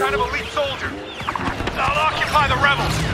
kind of elite soldier. I'll occupy the rebels.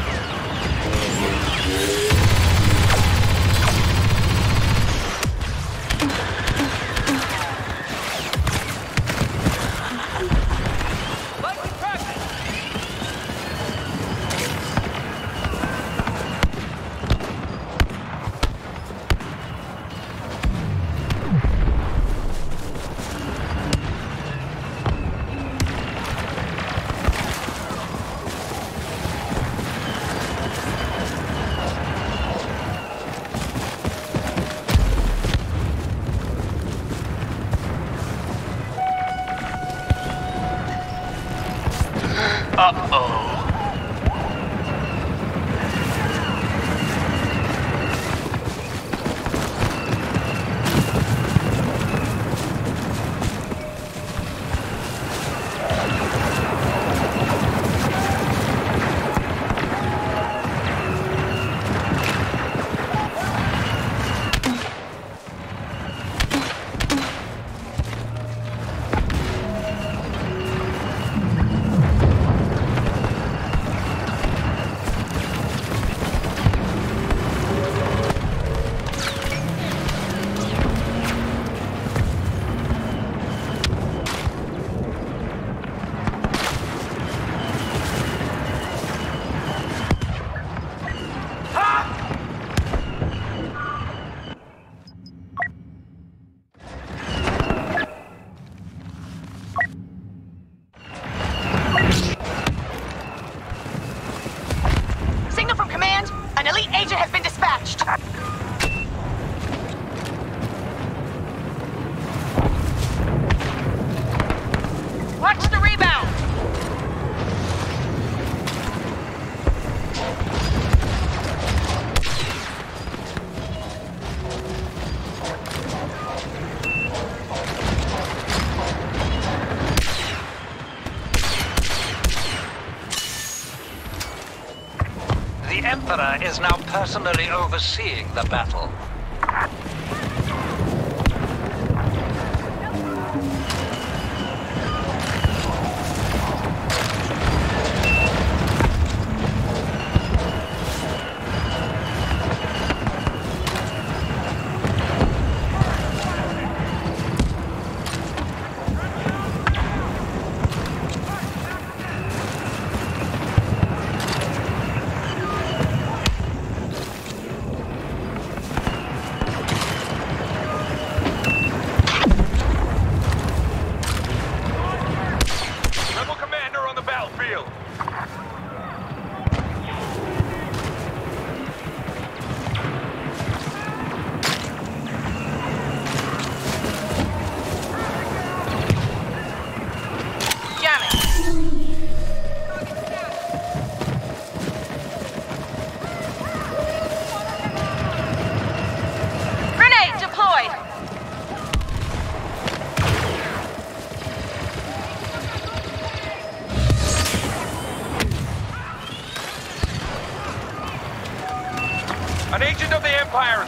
personally overseeing the battle.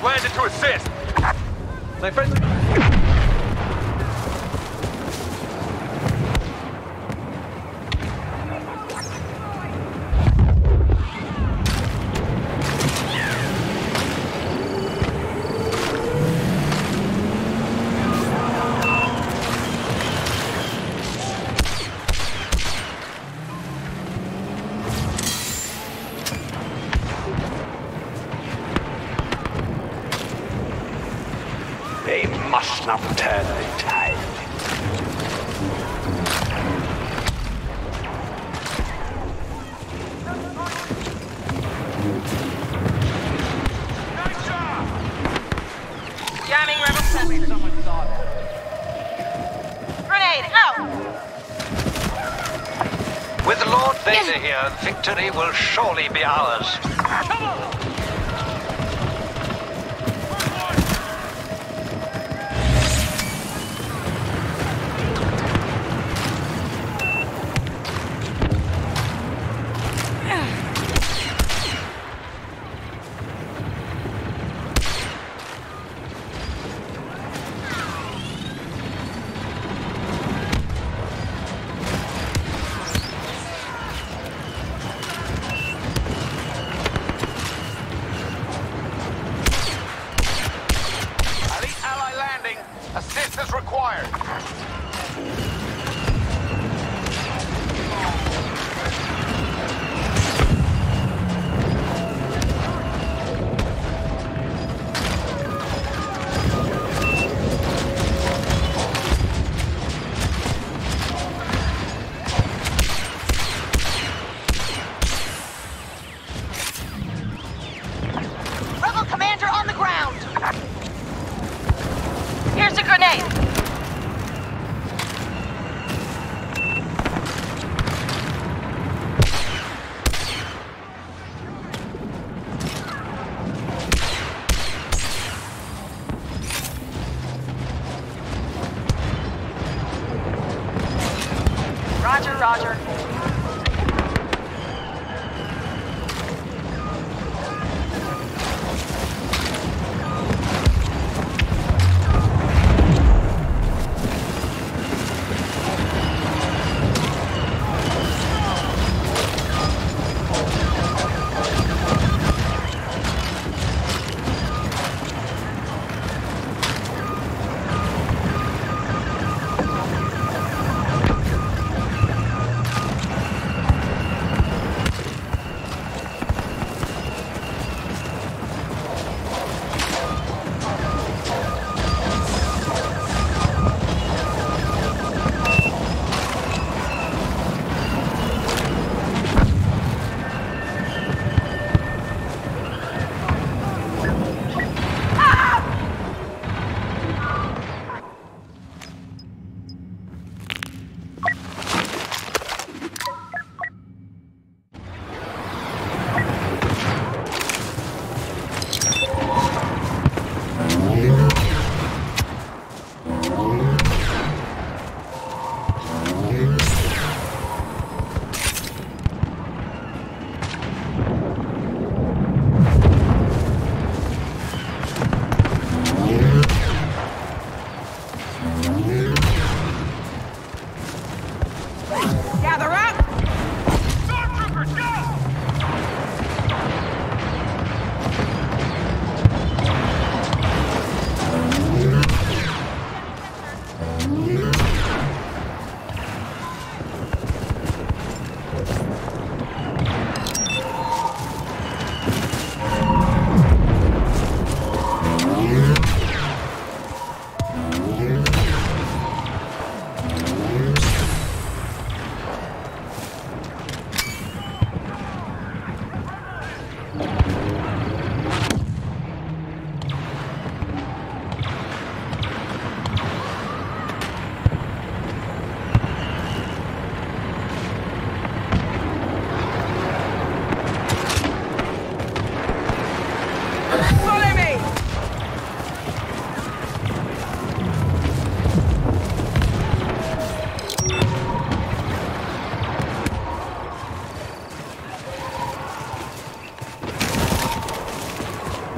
landed to assist. My friends... victory will surely be ours.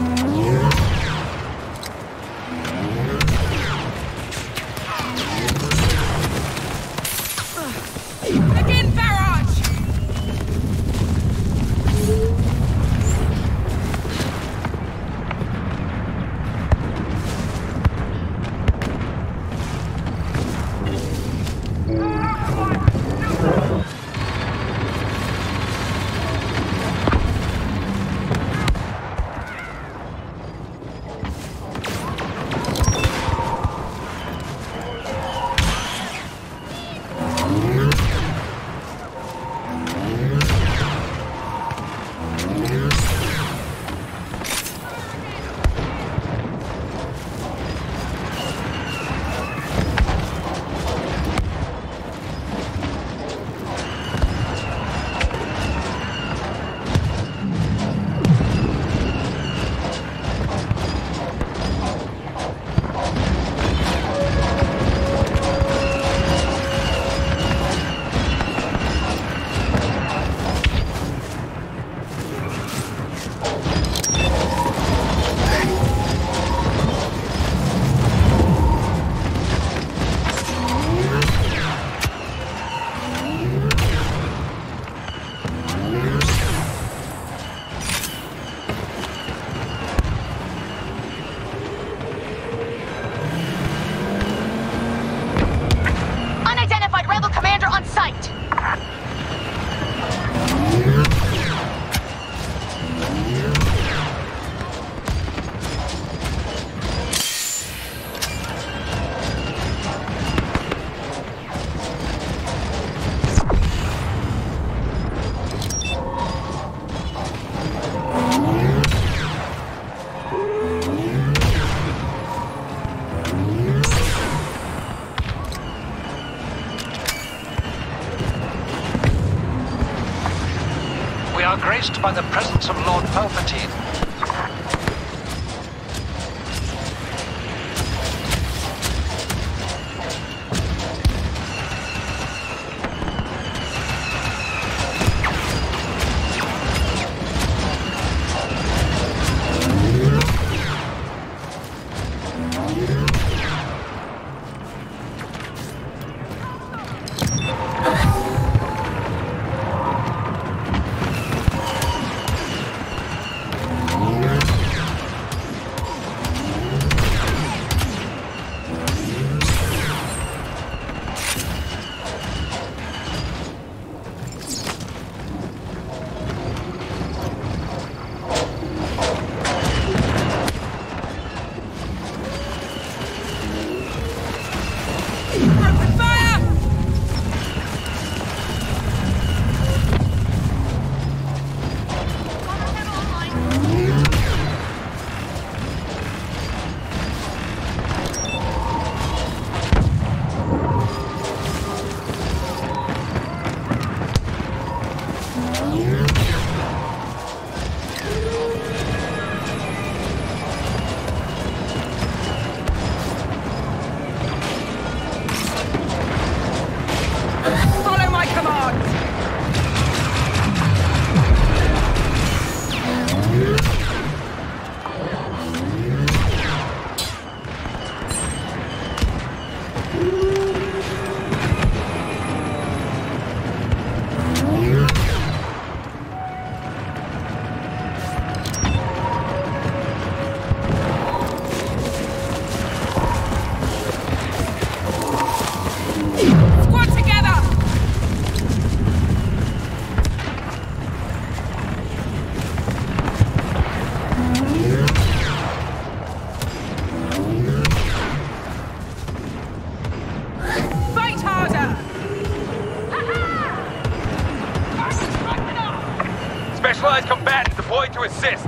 Mm-hmm. Graced by the Follow to assist.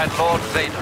By Lord Vader.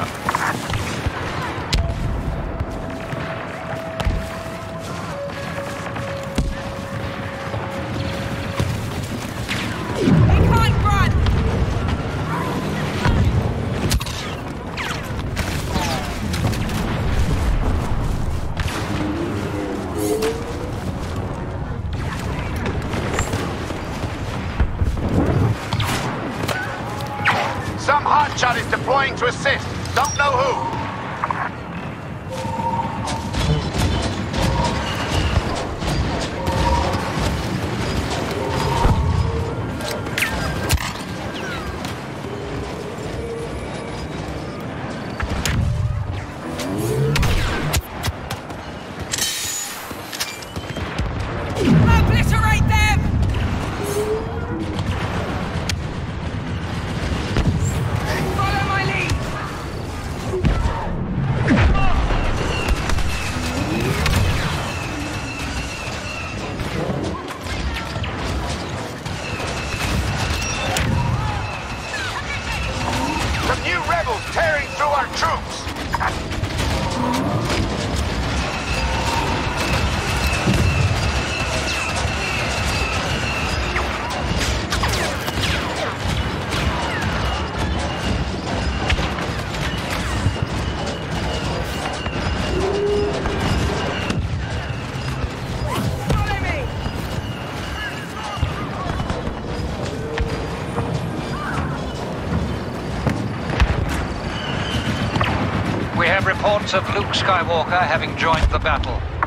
Skywalker having joined the battle.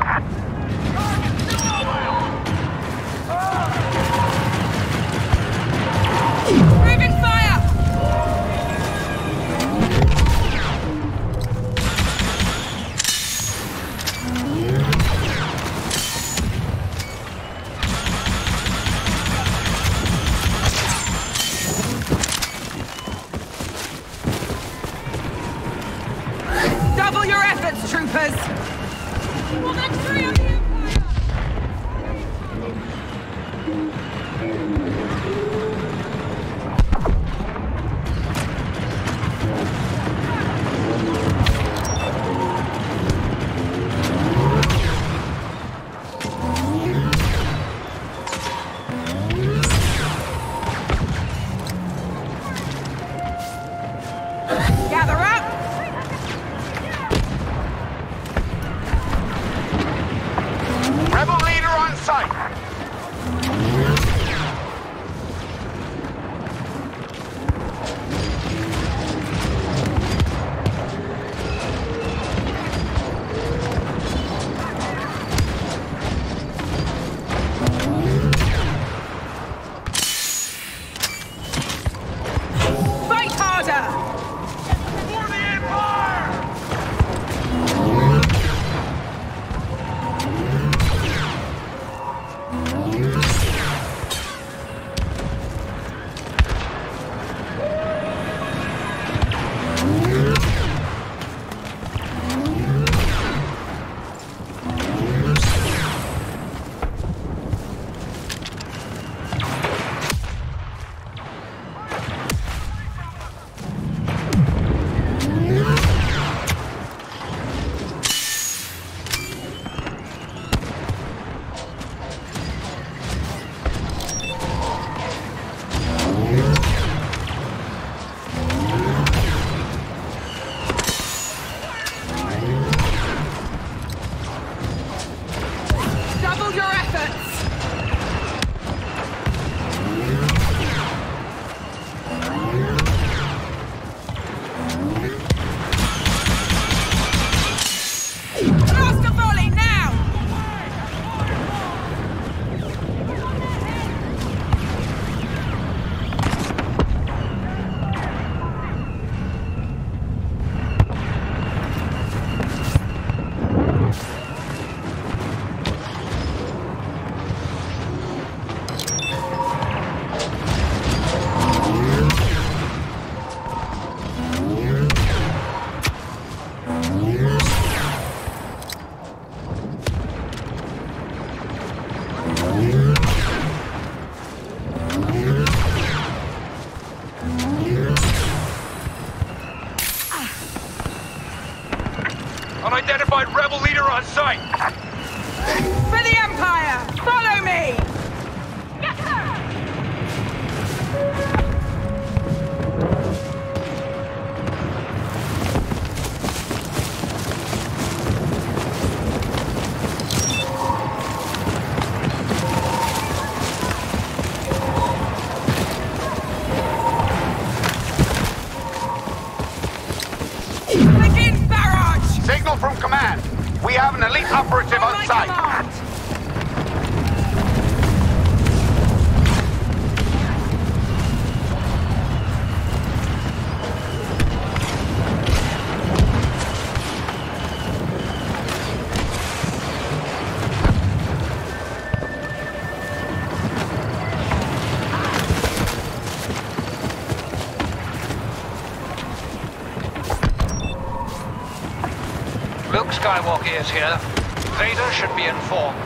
Skywalker is here. Vader should be informed.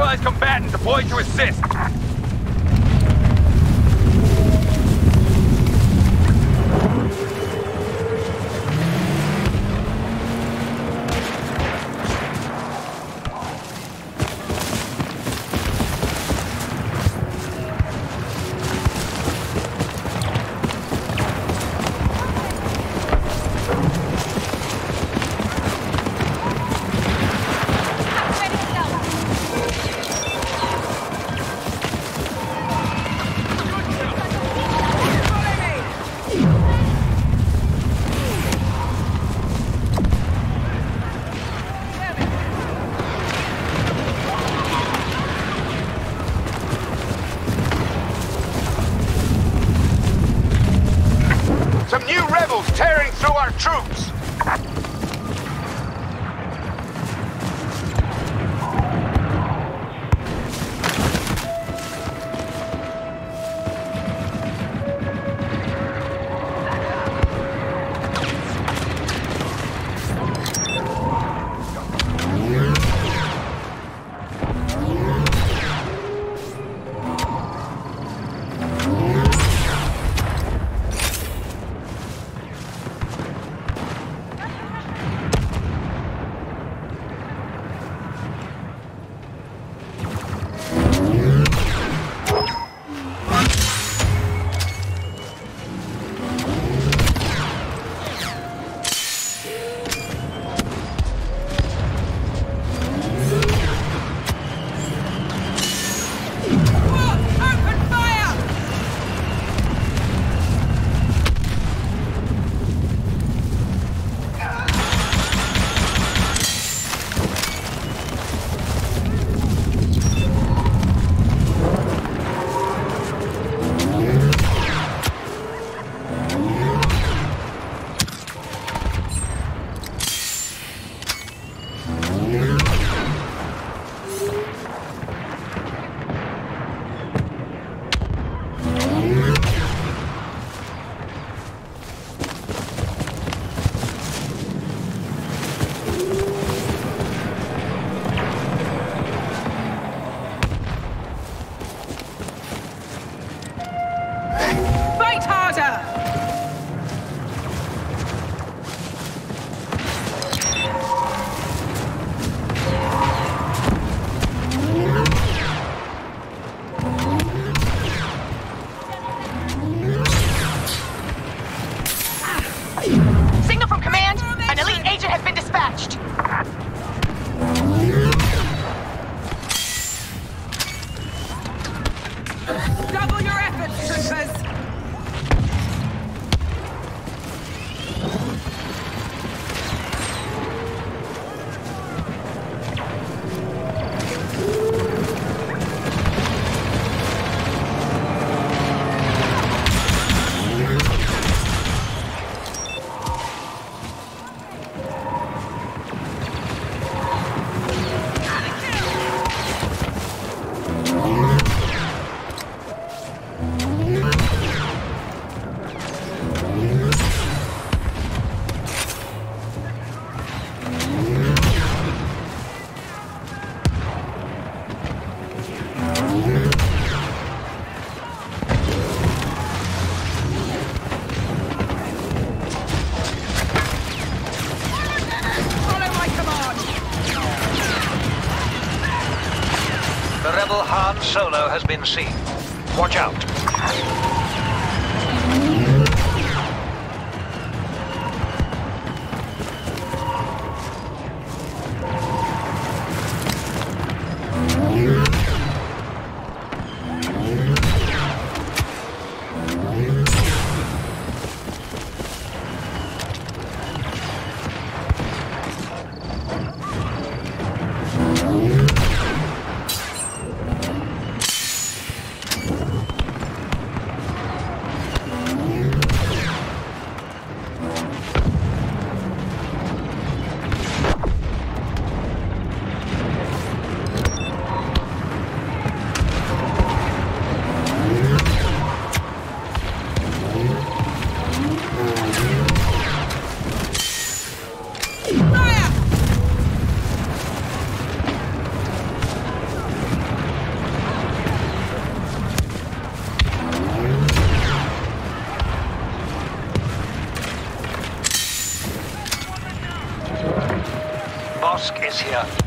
Specialized combatant deployed to assist. Been seen. Watch out. Is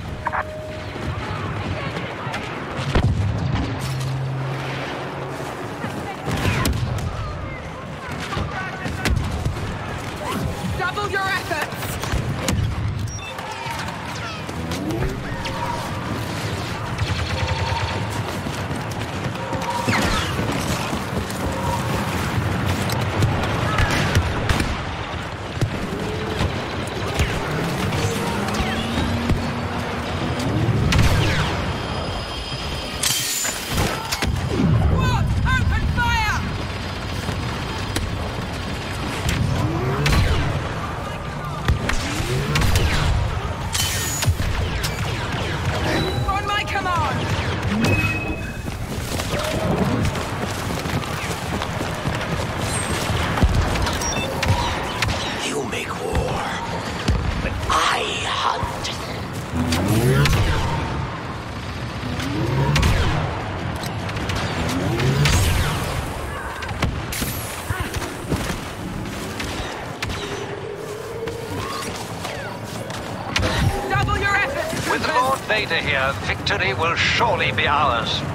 victory will surely be ours.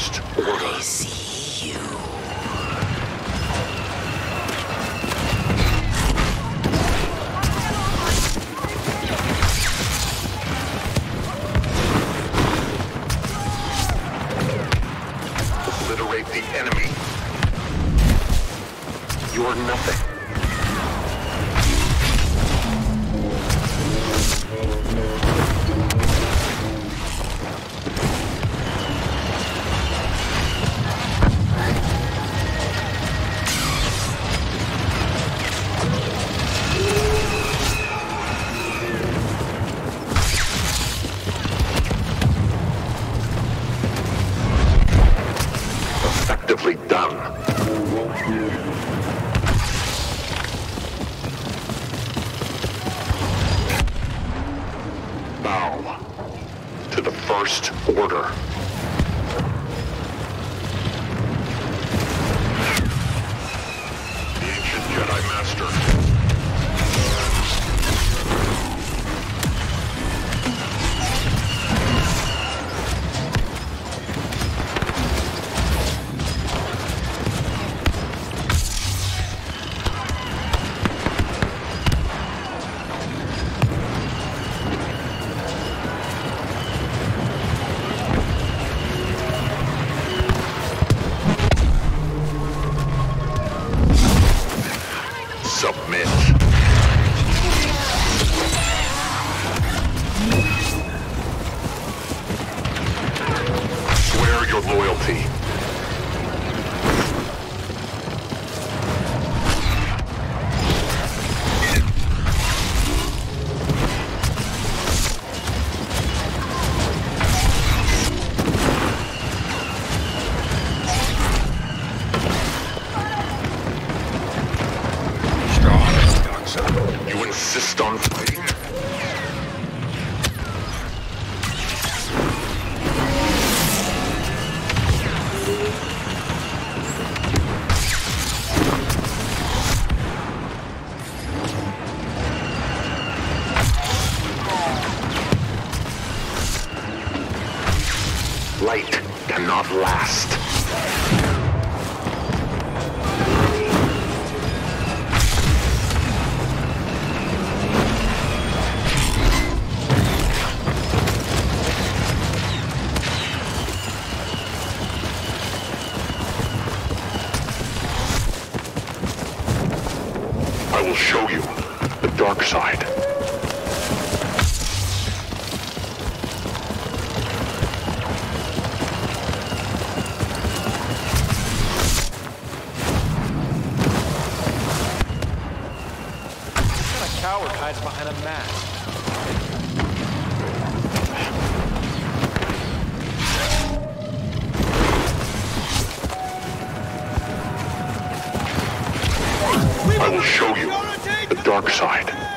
First Order. I see. I will show you the dark side.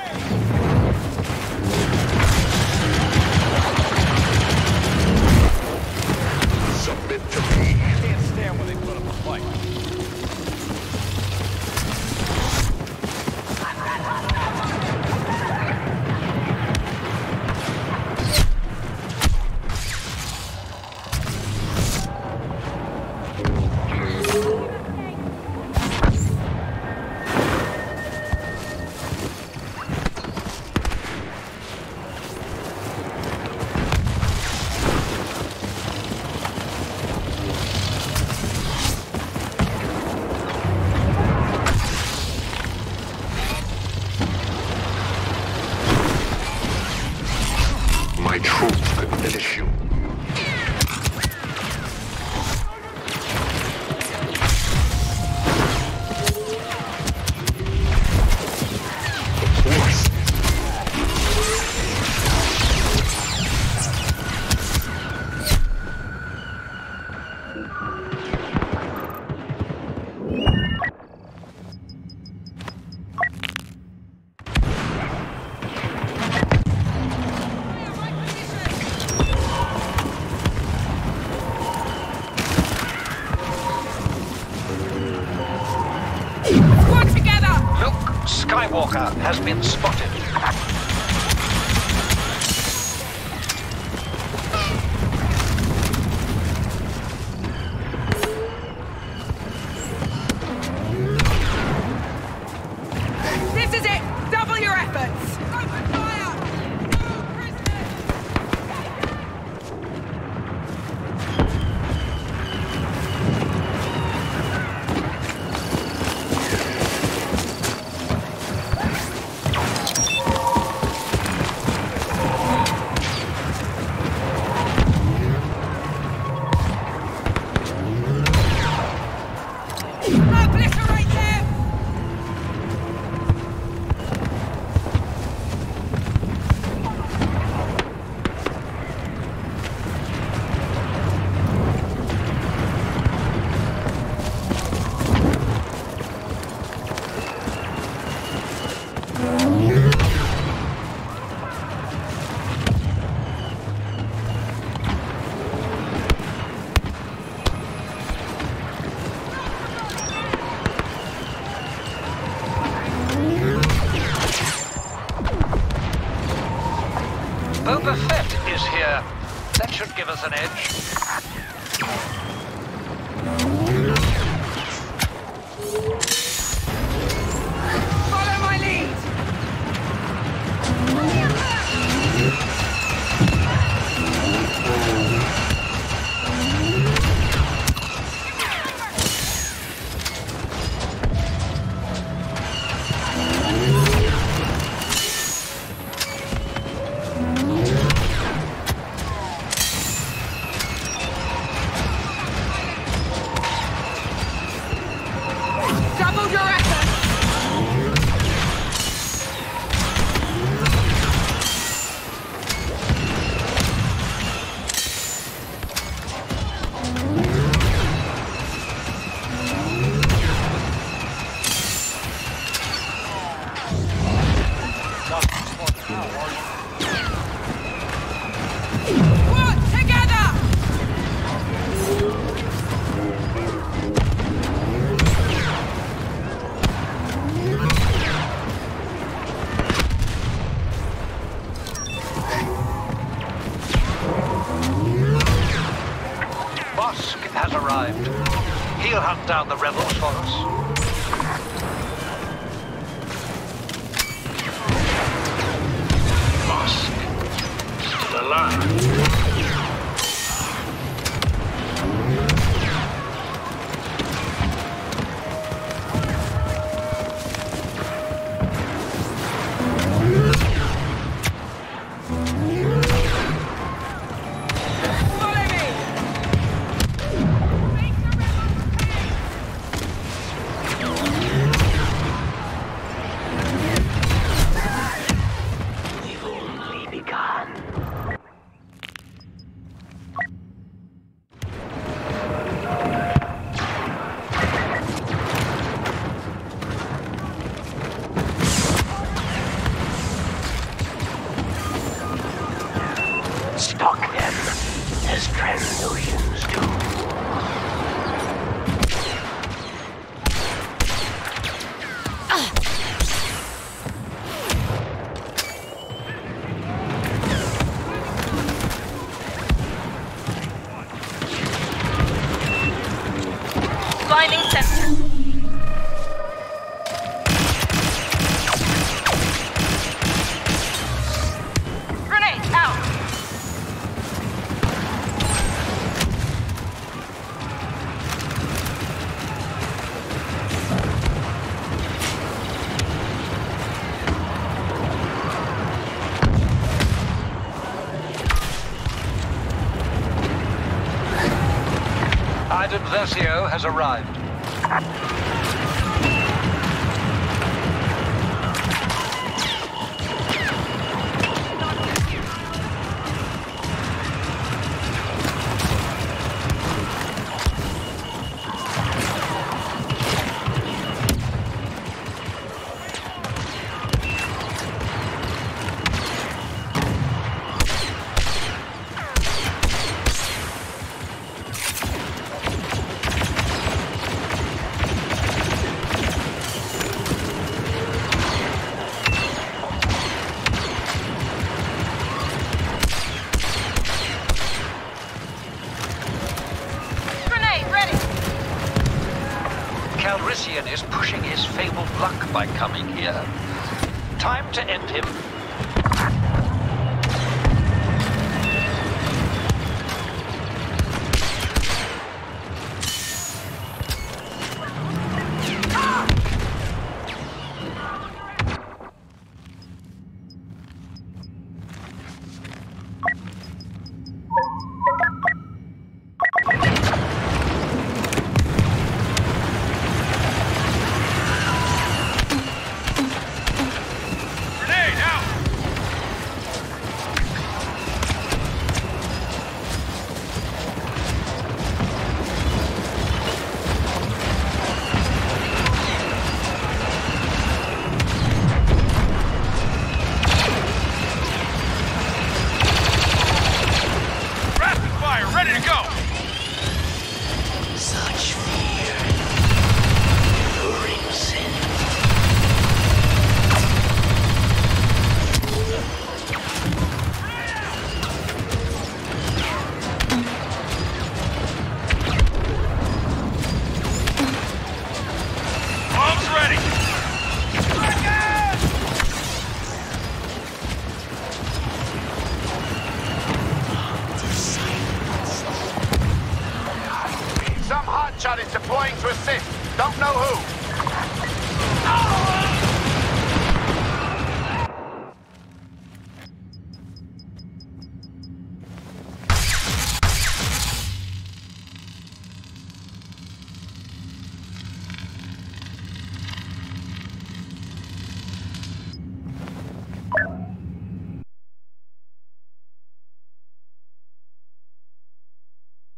Has arrived.